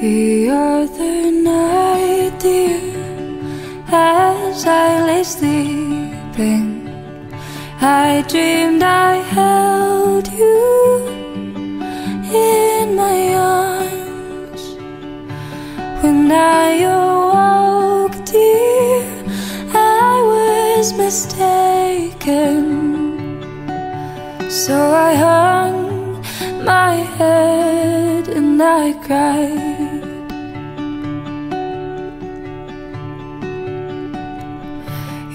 The other night, dear, as I lay sleeping, I dreamed I held you in my arms. When I awoke, dear, I was mistaken. So I hung my head and I cried.